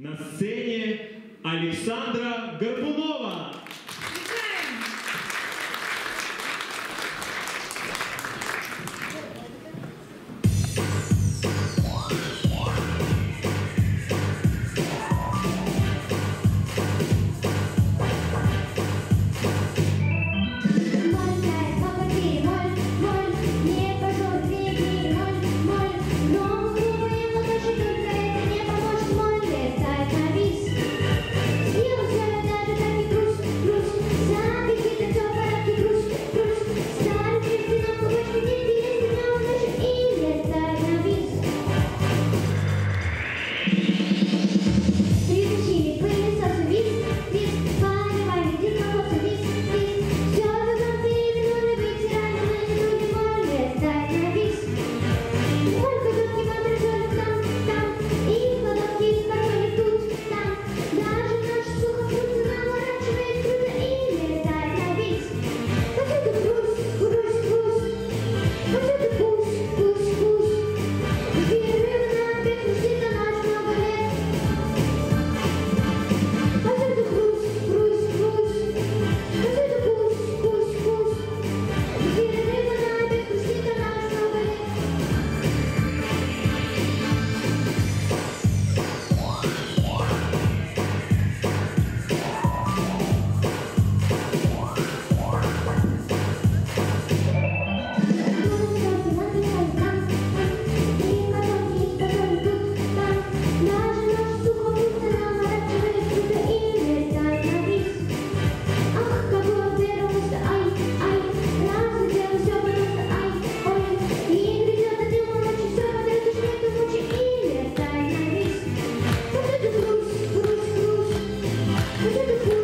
На сцене Александра Горбунова. Obrigada.